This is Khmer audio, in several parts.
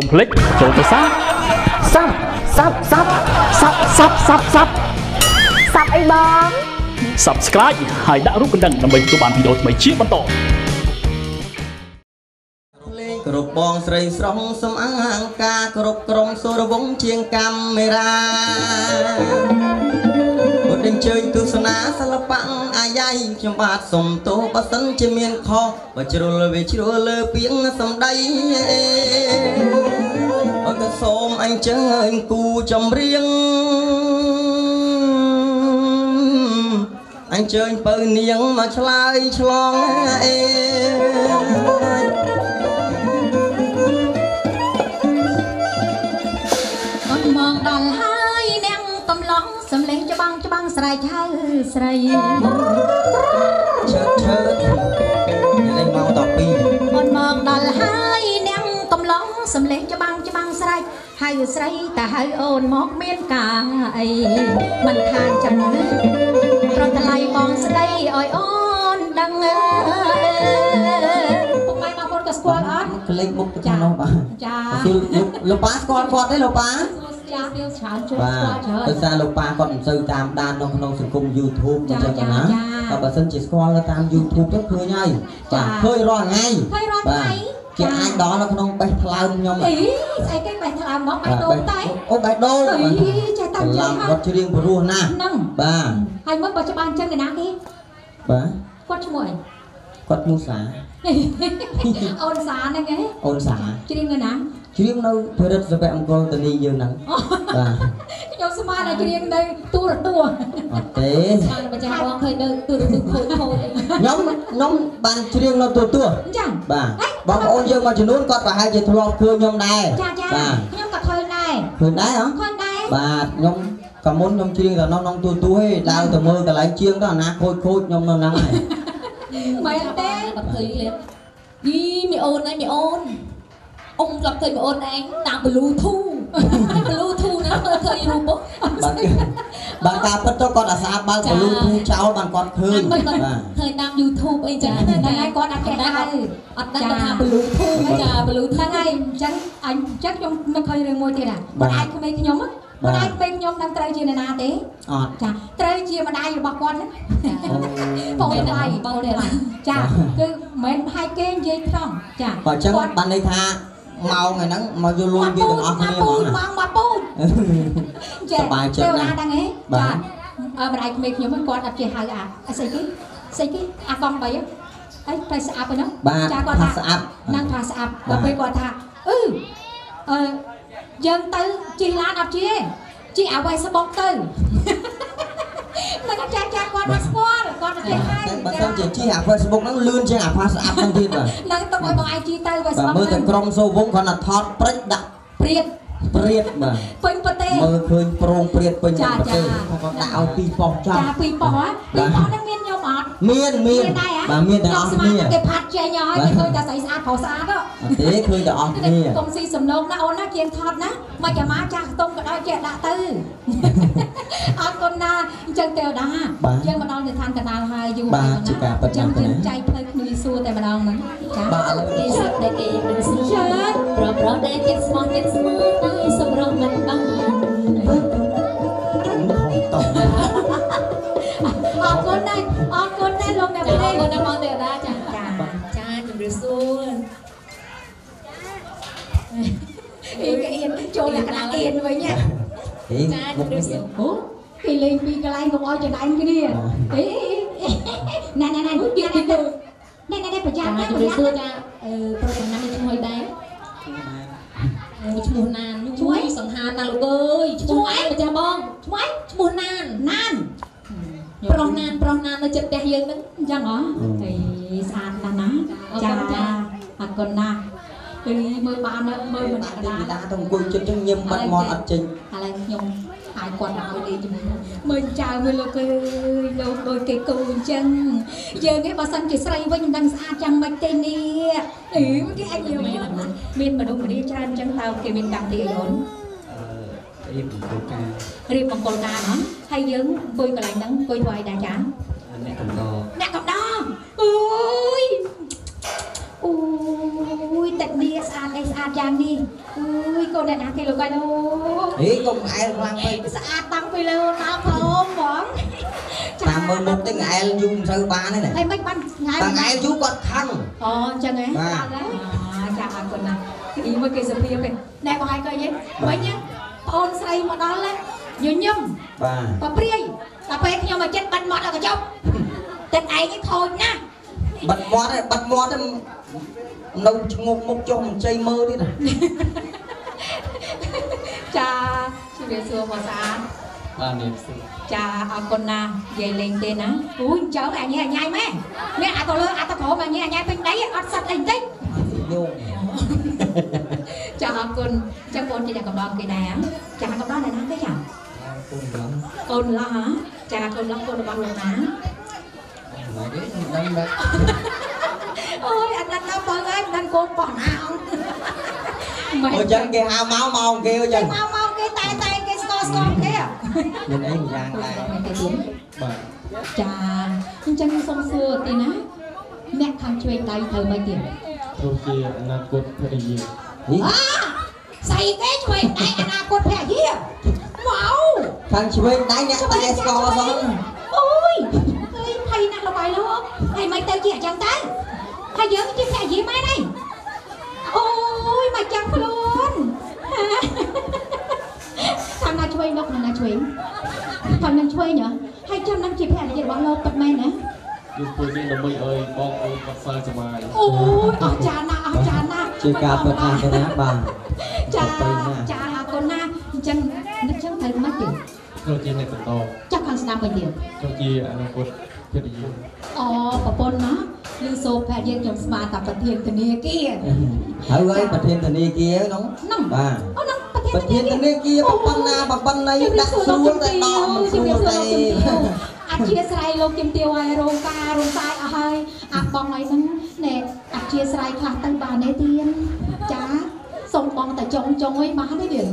កុំភ្លេចចូលទៅសាសាប់សាប់សាប់សាប់សាប់សាប់សាប់សាប់អីបង Subscribe ហើយដាក់រូបកណ្ដឹងដើម្បីទទួលបានវីដេអូថ្មីជាបន្តលេងគ្រប់បងស្រីស្រុងសំអាងការគ្រប់ក្រុងសូរវងជាងកាមេរ៉ាបុ តអញ្ជើញទស្សនាសិល្បៈអាយ៉ៃខ្ញុំបាទសុំទោសបើសិនជាមានខុសបើជ្រុលវាជ្រុលលើពីងសំដីអត់ក៏សូមអញ្ជើញគូចម្រៀងអញ្ជើញបើនាងមកឆ្លើយឆ្លងអេអ ងច្បាំងច្បាំងស្រែកហៅស្រីឈើឈើលេងមកតពីអត់មកដល់ហើយនាងកំឡុងសំលេងច្បាំងច្បាំងស្រែកហៅស្រីតើហៅអូនមកមានការអីមិនខានចំណឹងប្រតឡៃបងស្ដីឲ្យអូនដឹងអើពុកម៉ែបងប្អូនក៏ស្គាល់អត់ក្លេងមុខទៅខាងនោះបាទចាសួរលោកលោកប៉ាស្គាល់គាត់ទេលោកប៉ា ចាស្គាល់ច្រើនជួយបាស្គាល់ទច្រើនដោយសារលោកប៉ាគាត់មិនសូវតាមដាននៅក្នុងសង្គម YouTube អចាញ្ចឹងណាចាចាតែបើសិនជាស្គាល់នៅតាម YouTube ទៅឃើញហើយចាបាទឃើញរាល់ថ្ងៃឃើញរាល់ថ្ងៃគេចាអាចដល់នៅក្នុងបេះថ្លើមខ្ញុំអីស្អីគេបេះថ្លើមមកបេះដូងតែអូបេះដូងអីចេះតាំងច្រចេះឡំហើគាត់ច្រៀងព្រោះណាស់ហ្នឹងបាទហើយមើលបើច្បាស់អញ្ចឹងឯណាគេបាទគាត់ឈ្មោះអីគាត់នោះសាអូនសាហ្នឹងឯងអូនសាច្រៀងនៅណា ច្រៀងនៅភរិទ្ធសភៈមង្គលតនីយើងហ្នឹងបាទខ្ញុំស្មានតែច្រៀងនៅទូរទស្សន៍អត់ទេស្មានម្ចាស់បងឃើញនៅទូរទស្សន៍ខូចខូចអីខ្ញុំខ្ញុំបានច្រៀងនៅទូទស្សន៍អញ្ចឹងបាទបងប្អូនយើងមួយចំនួនគាត់ប្រហែលជាធ្លាប់ឃើញខ្ញុំដែរចាចាបាទខ្ញុំក៏ឃើញដែរឃើញដែរហ៎ឃើញដែរបាទខ្ញុំក៏មុនខ្ញុំច្រៀងទៅនៅក្នុងទូទស្សន៍ឯងដើរទៅមើលកន្លែងជាងទៅអាណាខូចខូចខ្ញុំនៅហ្នឹងហើយមែនទេដល់ឃើញលេបយីមីអូនឯងមីអូន អ៊ំដល់ឃើញមីអូនឯងតាម Bluetooth Bluetooth ណាមើលឃើញរូបមកបាទបាទការពិតទៅគាត់អាសាបើកបលូទូចោលបានគាត់ឃើញមិនគាត់បាទឃើញតាម YouTube អីចឹងហ្នឹងហើយគាត់អត់ចេះហៅអត់ដឹងថា Bluetooth ចា Bluetooth ហ្នឹងហើយអញ្ចឹងអញអញ្ចឹងខ្ញុំនឹកឃើញរឿងមួយទៀតហ่ะម្ដាយក្មេងខ្ញុំហ៎ម្ដាយក្មេងខ្ញុំនឹងត្រូវជានរណាទេអត់ចាត្រូវជាម្ដាយរបស់គាត់ណាអូបងដៃបងដៃចាគឺមិនមែនឲ្យគេនិយាយត្រង់ចាបើអញ្ចឹងបានន័យថា ម៉ោងហ្នឹងមកយកលួនវាទាំងអស់គ្នាហ្មពូងនណាបងមកពូនសប្បាយចិត្តណាស់ទេវតាហ្នឹងឯងបាទចាអើម្ដាយក្មេងខ្ញុំហ្នឹងគាត់អត់ចេះហៅអាអីស្អីគេស្អីគេអាកង់3អីប្រៃស្អាប់ហ្នឹងបាទចាគាត់ថាថាស្អាតហ្នឹងថាស្អាប់បាទដល់ពេលគាត់ថាអឺអឺយើងទៅជិះឡានអត់ជិះទេជិះអាវ៉ៃស្បុកទៅ ហ្នឹងចាចាគាត់មកស្គាល់គាត់មកចេះហៅតែបើសិនជាជិះអា Facebook ហ្នឹងលឿនជាងអា Fast App ហ្នឹងទៀតបាទហ្នឹងទៅឲ្យបងឯងជិះទៅវ៉ៃស្បាទបុកមើលតែទៅក្រុមសូវងគាត់ណាថតព្រិចដាក់ព្រៀត ព្រាតបាទពេញប្រទេសមើលឃើញប្រងព្រាតពេញចាប្រទេសចាគាត់ដាក់ឲ្យពីរប៉ុស្តិ៍ចោលចាពីរប៉ោះហ៎ពីរប៉ោះហ្នឹងមានខ្ញុំអត់មានមានដែរហ៎បាទមានទាំងអស់ខ្ញុំស្មានគ្នាតែគេផាត់ចេញហើយបាទគេឃើញតែស្អីស្អាតប្រុសស្អាតហ៎អត់ទេឃើញតែអស់គ្នាកុំស៊ីសំណងណាអូនណាជាងថតណាមកចាំមកចាស់ខ្ទង់ក៏ដល់ចេះដាក់ទៅអរគុណណាអញ្ចឹងទេវតាបាទយើងមកដល់នៅឋានកណ្ដាលហើយយូរបាទជាការពិតអញ្ចឹងណាស់យើងណាចែកផ្លូវគ្នាសួរតែម្ដងហ្នឹងចាបាទឥឡូវគេសឹកដែលគេមិនស្គាចាល់ ប្រប្រដែលចិត្តស្មោះចិត្តស្មោះហើយសម្រស់មិនបានតោះអរគុណណាស់អរគុណណាស់លោកអ្នកចាភ្លេងបងណាបងទេតាចាចាចាជំរាបសួរអីគេអៀនចូលលក្ខណៈអៀនវិញណាហេចាមុជំខរានេះបសួរអូគេលេងពីកន្លែងកុំឲ្យចង្អែងគ្នាអីណែណែណែទៀតទៀតណែណែណែប្រយ័ត្នណាចាជំប្ររាបយ័ត្នសួរចាអឺប្រុសចំណាំនេះឈ្មោះអីដែរ ឈ្មោះណានឈ្មោះសង្ហាណាលោកអើយឈ្មោះឯងម្ចាស់បងឈ្មោះឈ្មោះណានណានប្រុសណានប្រុសណាននៅចិត្តផ្ទះយើងហ្នឹងអញ្ចឹងហ៎អីស្អាតណាស់ណាអរចាគុណចាអរគុណណាស់អីមើលបានណាមើលមិនបាកក់ណ្ទីដាលវិតាទៅអង្គុយចិត្តចឹងញឹមបាត់មាត់អត់ចេញឥឡូវខ្ញុំ ឲ្យគាត់មកឲ្យលេងជាមួយមើលចៅមើលលោកអើយលោកដូចគេគូអញ្ចឹងយើងឯងបើសិនជាស្រីវិញមិនដឹងស្អាតយ៉ាងម៉េចទេនេះអីគេអាចនិយាយមានមនុស្សម្នាច្រើនអញ្ចឹងតើគេមានកម្មវិធីអីអូនរៀបអង្គការរៀបមង្គលការហ្នឹងហើយយើងអង្គុយកន្លែងហ្នឹងអង្គុយធ្វើអីដែរចាអ្នកកំដរ អូយអូយទឹកនេះស្អាតអីស្អាតតយ៉ាងនេះអើយកូនអ្នកណាគេលោកអើយអូហេកុំអែលខ្លាំងពេកស្អាតតាំងពីលើដល់ក្រោមហ្មងតាមមើលមុខទៅអែលយូរមិនសូវបានទេណាហើយមិនបានថ្ងៃតាំងអែលយូរគាត់ខឹងអូអញ្ចឹងហ៎បាទអាចាអរគុណណាស់អ៊ីមកគេសុភាពទេណែបងហើយក៏យេវិញណាប្អូនស្រីមកដល់ណាញញឹមបាទបើព្រាយតែពេលខ្ញុំមកចិត្តបាត់មាត់ដល់កញ្ចប់ទឹកឯងឯងខូចណាស់បាត់មាត់ហើយបាត់មាត់ហើយ នៅឈ្ងុកមុខចុះមិនជ័យមើលទៀតណាចាជំរាបសួរបងស្អាតបាទនេះសិចាអរគុណណាស់និយាយលេងទេណាអូយចៅអញញ៉ៃអញញ៉ៃម៉ែនេះអាទៅលើអាទៅក្រោមអញញ៉ៃអញញ៉ៃពេញដីអត់សិតអីបន្តិចញោមចាអរគុណចាំបងជាអ្នកកំដរគេដែរចាកំដរអ្នកណាទេចាគុំឡងកូនឡោះហ៎ចាកូនឡោះកូនរបស់លោកណាមកទេដឹងដែរ អូយអត់ដឹងដល់បងអើយមិនដឹងកូនបោះណាអត់មិនអញ្ចឹងគេហៅមកមកគេអញ្ចឹងមកមកគេតែតែគេស្គរស្គរគេមានអីម្យ៉ាងដែរគេទៀតបាទចាអញ្ចឹងខ្ញុំសូមសួរទីណាអ្នកខាងឆ្វេងដៃត្រូវមិនទៀតព្រោះជាអនាគតភរិយាហីអាស្អីគេឆ្វេងដៃអនាគតភរិយាមកខាងឆ្វេងដៃអ្នកតែស្គាល់សោះអូយអើយភ័យណាស់លោកបាយលោកហើយមិនទៅជាអញ្ចឹងទៅ ហើយយើងជាភរិយាមែនអីអូយមកចាំខ្លួនខាងណាឆ្វេងលោកខាងណាឆ្វេងខាងណាឆ្វេងហ៎ហើយចាំនឹងជាភរិយារបស់លោកពិតមែនណាគឺពួកយើងដើម្បីឲ្យបងប្អូនគាត់សើចសប្បាយអូយអស្ចារ្យណាស់អស្ចារ្យណាស់ជាការពិតណាស់ទេណាបាទចាទៅណាស់ចាអរគុណណាស់អញ្ចឹងនឹកចឹងត្រូវមិនទៀតព្រោះជាអ្នកបន្តចាប់ខាងស្ដាំវិញទៀតព្រោះជាអនាគតភរិយាអូប្រពន្ធណា លឺសូភ័ក្រយើងខ្ញុំស្មានតែប្រធានធនាគារហើយហើយប្រធានធនាគារហ្នឹងហ្នឹងបាទអូហ្នឹងប្រប្រធាធាននធធនាគារនាគារប៉ុណ្ណាប៉ុណ្ណីដាក់ស្រួលតែដកមិនស្រួលទេអធិស្ស្រ័យលោកជំទាវឲ្យរោងការរោងសាយអស់ហើយអាបងអីហ្នឹងណែអធិស្ស្រ័យខ្លះទៅបានទេទៀនចាសុំបងតែចុងចុងអីបានទេទៀន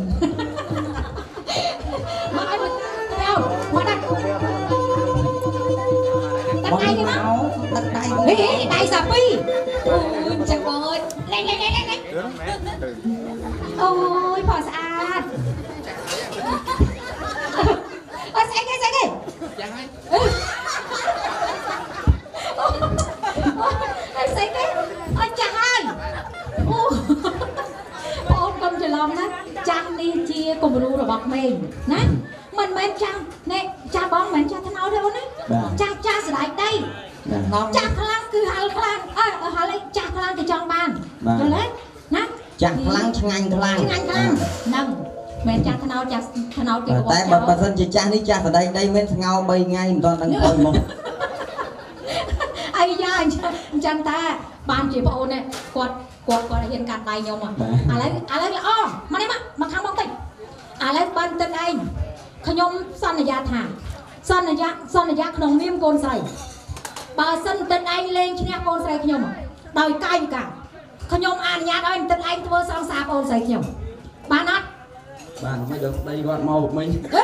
ដាក់ដៃគេមកដាក់ដៃហេហេដៃសាពីអូយចាំបងអើយលេងលេងលេងលេងអូយផោះស្អាតអត់ស្អីគេស្អីគេយ៉ាងហើយអត់ស្អីគេអត់ចាស់ហើយអូបងកុំច្រឡំណាចាស់នេះជាគំរូរបស់ក្មេងណាមិនមែនចាស់នេះចា ចាស់ខ្លាំងគឺហៅខ្លាំងអើហៅអីចាស់ខ្លាំងគេចង់បានបាទយល់ទេណាចាស់ខ្លាំងឆ្ងាញ់ខ្លាំងឆ្ងាញ់ខ្លាំងហ្នឹងមិនចាស់ថ្នោតចាស់ថ្នោតគេតែបើបើសិនជាចាស់នេះចាស់សដីដីមានស្ងោ3ថ្ងៃមិនទាន់ដឹងទៅមកអីយ៉ាអញ្ចឹងអញ្ចឹងតាបានជាប្អូននេះគាត់គាត់គាត់ហ៊ានកាត់ដៃខ្ញុំឥឡូវឥឡូវល្អមកនេះមកមកខាងមកតិចឥឡូវបានទឹកឯងខ្ញុំសន្យាថាសន្យាសន្យាក្នុងនាមកូនស្រី បើសិនទឹកឯងលេងឈ្នះកូនស្រីខ្ញុំដោយកាយវិការខ្ញុំអនុញ្ញាតឲ្យទឹកឯងធ្វើសង្សារកូនស្រីខ្ញុំបានអត់បាទមិនយកដីគាត់មកមិញហេ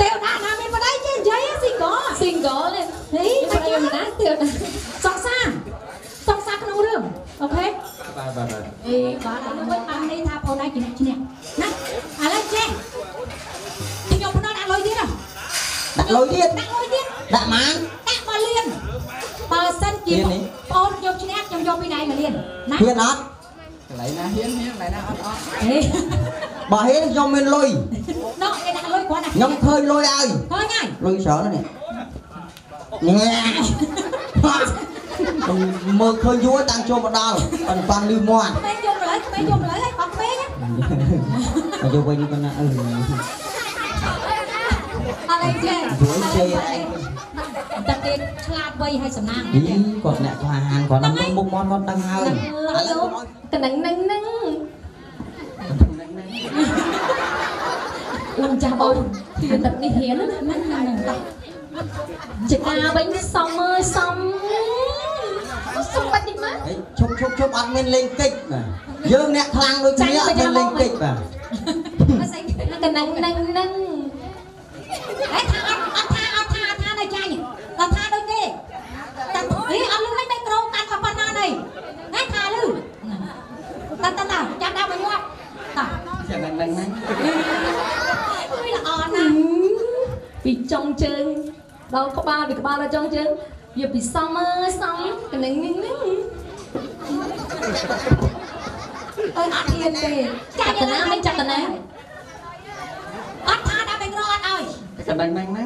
ទេវតាណាមានបដៃចេះនិយាយស៊ីក single នេះហេតែតែយយើងណាណាទៀតសង្សារសង្សារក្នុងរឿងអូខេបាទបាទបាទអេបាទឥឡូវបាននេះថាបងឯងជាអ្នកឈ្នះណាឥឡូវចេះខ្ញុំផ្ដោតដាក់លុយទៀតហ៎ដាក់លុយទៀតដាក់លុយទៀត ដាក់ម៉ានដាក់មកលៀនបើសិនជាលៀននេះបងខ្ញុំឈ្នះខ្ញុំយកពីណៃមកលៀនណាហ៊ានអត់កន្លែងណាហ៊ានហ៊ានកន្លែងណាអត់អត់ហេបើហ៊ានខ្ញុំមានលុយណោគេដាក់លុយគាត់ណាខ្ញុំឃើញលុយឲ្យឃើញហើយលុយច្រើនណាស់នេះនេះខ្ញុំមើលឃើញយូរតាំងចូលមកដល់ប៉ុន្តែលឺមាត់ក្មេងយកម្ល៉េះក្មេងយកម្ល៉េះហើយបងក្មេងណាមកយកវិញប៉ុណ្ណាអឺអត់អីចេះយូរជេ រឯងតែគេឆ្លាតវៃហើយសំណាងហីគាត់អ្នកក្លាហានគាត់នឹងមើលមុខមាត់គាត់ដឹងហើយឥឡូវកណ្ដឹងនឹងនឹងអូនចាស់បងពីទឹកនេះហ៊ានណាហ្នឹងហ្នឹងហ្នឹងចកាវិញសំមើលសំសំបាច់តិចមកហេឈប់ឈប់ឈប់អត់មានលេងកិច្ចបាទយើងអ្នកខ្លាំងដូចគ្នាអត់មានលេងកិច្ចបាទអត់ស្អីគេកណ្ដឹងនឹងនឹង ហេថាអត់អត់ថាអត់ថាអត់ថានៅចាញ់ដល់ថាដូចគេតែហេអត់លឺមិនមិនក្រងកាត់ក៏ប៉ុណ្ណានេះហេថាលឺ តាតាតាចាប់ដាក់មកងាប់តា ចាំដឹងដឹងណាអើយល្អណាស់ពីចុងជើងដល់ក្បាលពីក្បាលដល់ចុងជើងយកពីសំអើយសំកនឹងនឹងនឹងអើយអត់ហ៊ានទេចាត់តាណាមិនចាត់តាណាអត់ថាដាក់មិនរត់អើយចាំដឹងដឹងណា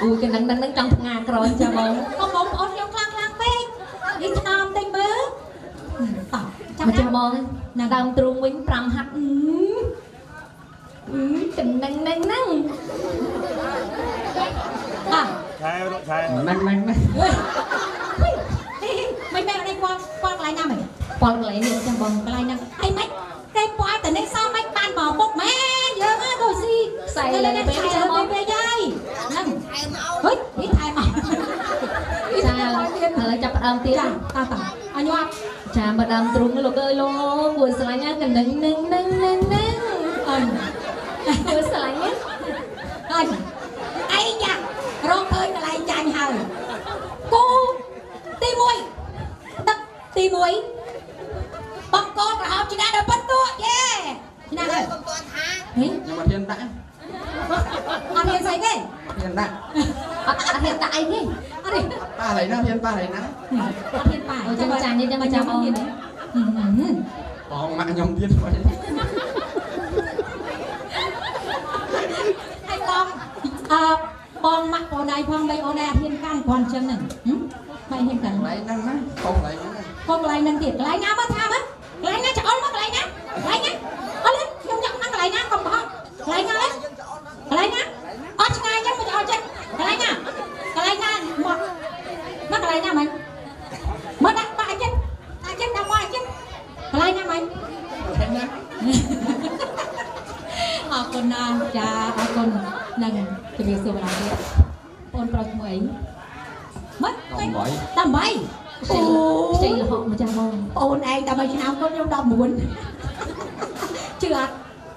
អ៊ូកណ្ដឹងដឹងដឹងចង់ផ្ងាក្រោយចាបងបងបងប្អូនខ្ញុំខ្លាំងខ្លាំងពេកនេះថ្នមតិចមើលតោះចាប់ មក ចា ចាំបងណាដើមទ្រូងវិញ5ហាត់អឺអឺកណ្ដឹងដឹងហ្នឹង អ่ะ ដឹងដឹងណា មិនមែននេះគាត់គាត់កន្លែងណាមិន ប៉លកន្លែងនេះចាំបង កន្លែងហ្នឹងអីមិនគេပွားតនេះសោះមិនបានមកពុកម៉ែយើងហ่าដូចស៊ី ខ្សែ តែ លើ លើ ពេ ពេ ក ក ចាំ ចាំ ប មក ង ពេកយាយហ្នឹងហុយនេះថែមអស់ ចាឥឡូវចាប់ផ្ដើមទៀត ចាតោះតោះអញញាប់ ចាមកដើមទ្រូងលោកអើយលោកគួរស្រឡាញ់ណាកណ្ដឹងនឹងនឹងនឹងនឹងអញគួរស្រឡាញ់ណាអញអីយ៉ារកឃើញកន្លែងចាញ់ហើយគូទី1ទឹកទី1បងកក្រហមឆ្នាំដល់ប៉ុនតួយេឆ្នាំហើយហេខ្ញុំមកហ៊ានដាក់អត់មានស្អីទេហ៊ានដាក់អត់អត់ហ៊ានដាក់អីទេ អត់ទេប៉ាឡៃណាហ៊ានប៉ាឡៃណាអត់ហ៊ានប៉ាអូចាំចាញ់នេះចាំចាំអូនបងម៉ាក់ខ្ញុំទៀតមកហើយបងអឺបងម៉ាក់បងដៃផងបីអូនដែរអត់ហ៊ានកាន់គ្រាន់ចឹងហ្នឹងមិនហ៊ានកាន់កន្លែងហ្នឹងណាកងកន្លែងហ្នឹងកងកន្លែងហ្នឹងទៀតកន្លែងណាមកថាមកកន្លែងណាច្អល់មកកន្លែងណាកន្លែងណាអត់ទេខ្ញុំចង់ហ្នឹងកន្លែងណាកុំបោះកន្លែងណាកន្លែងណាអត់ឆ្ងាយចឹងមកច្អល់ចឹងកន្លែងណាកន្លែងណាមកមកកន្លែងណាមិញមកដាក់បាក់ចឹងដាក់ចឹងដាក់មកចឹងកន្លែងណាមិញ អរ គុណណាស់ចាអរគុណនឹងជំរាបសួរបងទៀតបងប្រុសឈ្មោះអីម៉េចកំបីតាមបីខ្ចីខ្ចីលហកមកចាំបងអូនឯងតាមបីឆ្នាំកូនខ្ញុំ19ជឿអត់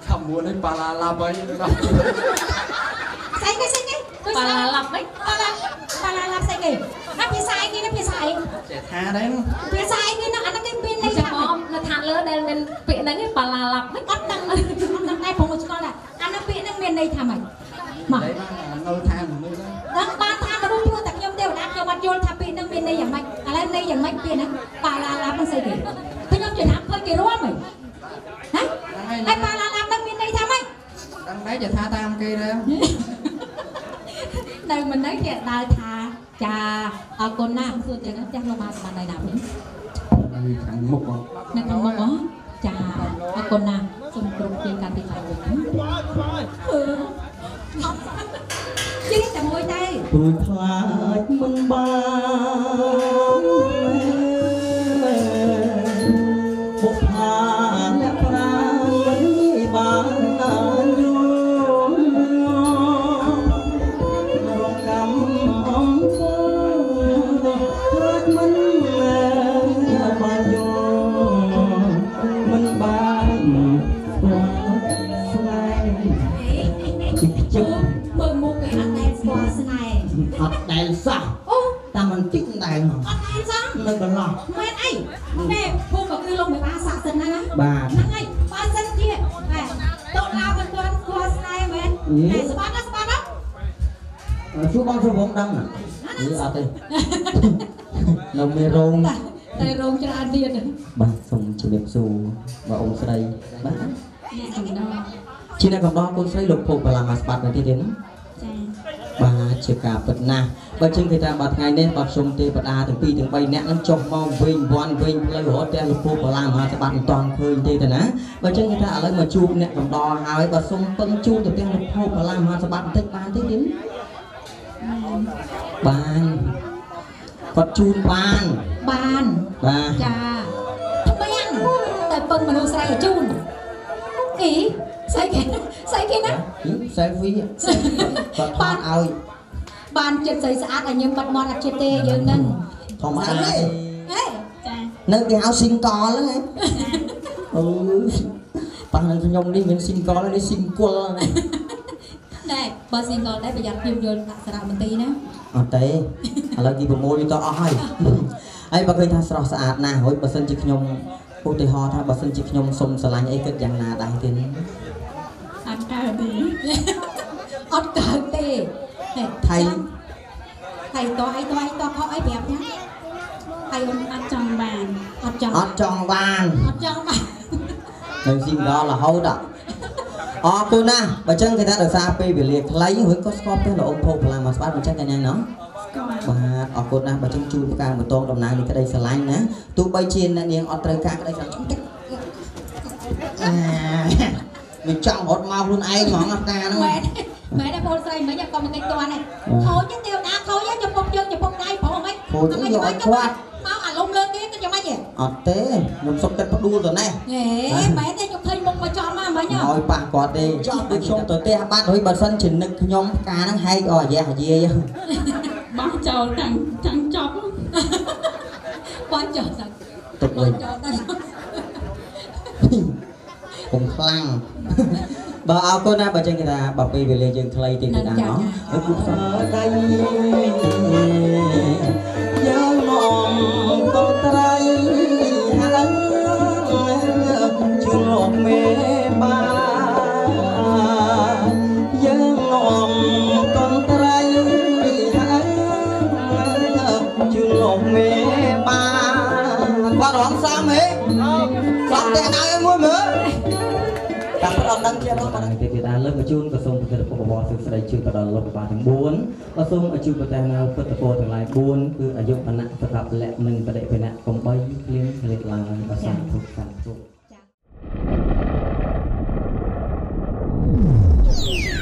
ខំមួយនេះប៉ាឡាឡាបីដល់ស្អីគេស្អីគេប៉ាឡាឡាប់មិនបាឡាបាឡាឡាប់ស្អីគេអាភាសាអីគេណាភាសាអីចេះថាដែរនោះភាសាអីគេណាអាហ្នឹងគេមានន័យចាំថាបងនៅឋានលើដែលមានពាក្យហ្នឹងប៉ាឡាឡាប់មិនអត់ដឹងអត់ដឹងតែព្រោះឆ្ងល់ដែរអាហ្នឹងពាក្យហ្នឹងមានន័យថាម៉េចមកដែរបាននៅថាមនុស្សហ្នឹងដឹងបានថាមនុស្សព្រោះតែខ្ញុំទេវតាខ្ញុំអត់យល់ថាពាក្យហ្នឹងមានន័យយ៉ាងម៉េចឥឡូវន័យយ៉ាងម៉េចពាក្យហ្នឹងបាឡាឡាប់ហ្នឹងស្អីគេខ្ញុំចំណាំឃើញគេរួមហ៎ហ៎ហើយបាឡាឡាប់ហ្នឹងមានន័យថាម៉េចដឹងដែរចេះថាតាមគេដែរនៅមិននៅគេដើរថាចាអរគុណណាស់សួរចឹងចាស់លោកមកស្មានដៃណាវិញនៅខាងមុខបងនៅខាងមុខហ៎ចាអរគុណណាស់សូមគ្រប់ពីការទីខាងវិញអឺ ជិះតែមួយទេព្រោះខ្លាចមិនបាន បាទហ្នឹងហើយបើសិនជាណែតោឡាមិនទាន់ស្គាល់ស្នេហ៍មែនណែស្បាត់ណាស្បាត់ណាជួបងជួបងដឹងណាយីអត់ទេនៅមានរោងតែតែរោងច្រើនទៀតចាបាទសូមជម្រាបសួរបងអូនស្រីបាទអ្នកសំដៅជាអ្នកកំដរកូនស្រីលោកភពបលាមកស្បាត់នៅទីនេះណាចាបាទ ជាការពិតណាស់បើជាងគេថាបាទថ្ងៃនេះបាទខ្ញុំទេវតាទាំងពីរទាំង3នាក់នឹងចុះមកវិញវាន់វិញផ្លូវរហូតទាំងលោកភពបលាមហាស្បាត់មិនតាន់ឃើញទេតាណាបើជាងគេថាឥឡូវមកជួបអ្នកកំដរហើយបាទសូមពឹងជួបទៅទាំងលោកភពបលាមហាស្បាត់បន្តិចបានទេទេបានគាត់ជូនបានបានបាទចាបានតែពឹងមនុស្សស្រីឲ្យជូនអីស្អីគេស្អីគេណា selfie គាត់ថតឲ្យ បានចិត្តស្រីស្អាតឲ្យញឹមបាត់មាត់អត់ចិត្តទេយើងនឹងធម្មតាទេហេចានៅគេហៅ single ហ្នឹងណាអឺប៉ះនឹងខ្ញុំនេះមាន single នេះ single ហ្នឹងណែបើ single ដែរប្រយ័ត្នភាពយល់ដាក់សារៈមន្ទីរណាអត់ទេឥឡូវគេប្រមូលវាទៅអស់ហើយហើយបើឃើញថាស្រស់ស្អាតណាស់ហើយបើសិនជាខ្ញុំឧទាហរណ៍ថាបើសិនជាខ្ញុំសុំស្រឡាញ់អីគិតយ៉ាងណាដែរទេអត់កើតទេអត់កើតទេ ថៃថៃតោះអីតោះអីតោះខុសអីប្រាប់ញ៉ាថៃអូនអត់ចង់បានអត់ចង់អត់ចង់បានអត់ចង់បានទៅស៊ីម្ដងរហូតអរគុណណាស់បើចឹងគេថាដោយសារពេលវេលាខ្លីវិញក៏ស្គាល់ពេលលោកភោគផ្លាំងមកស្បាត់មិនចឹងកញ្ញាណោះបាទអរគុណណាស់បើចឹងជូនផ្កាមួយតងដំណើរនេះក្តីស្រឡាញ់ណាទោះបីជាអ្នកនាងអត់ត្រូវការក្តីស្រឡាញ់តិចអាមិនចង់រត់មកខ្លួនឯងហ្មងផ្កាហ្នឹង មែនមែនតែបងស្រីមិញក៏មិនគេតាន់ទេខូចទេទេវតាខូចចំពុកយើងចំពុកដៃប្រុសហ្មងខូចទៅយកឲ្យគាត់មកអាលំលើគេទៅយ៉ាងម៉េចហ៎អត់ទេខ្ញុំសុំទឹកផ្ដួលទៅណេះហេមែនទេខ្ញុំឃើញមុខមកចំមកមិញហ៎ឲ្យប៉ះគាត់ទេចង់ដូចខ្ញុំទៅផ្ទះបាត់រួចបើសិនជានឹកខ្ញុំផ្កាហ្នឹងហែកអស់អាយ៉ះអាយាយបោះចោលតាំងតាំងចប់បងចោលសាច់ទុកបវិញចោលដល់ពុំខ្លាំង បើអរគុណណាបើចឹងគេថាបើពេលវេលាយើងខ្លីតិចទៅណាណោះហើយគូសើដៃយើងមកកងត្រៃហើយជឿលោកមេបាយើងមកកងត្រៃហើយជឿលោកមេបាគាត់រំសាមហេគាត់តែដៅមួយមើល ត់ដឹងទៀតនោះបាទទេវតាលើកជូនក៏សូមប្រសិទ្ធពរបរសុខស្ដីជួយប្រដល់លោកបាទទាំង4ក៏សូមឲ្យជួយប្រទេសនៅពុទ្ធពរទាំងឡាយ4គឺអាយុវណ្ណៈសម្រាប់លក្ខនិងបដិភិណៈកំបីគ្លៀងគ្លៀតឡើងបាទសូមទុកសាទុក Thank you.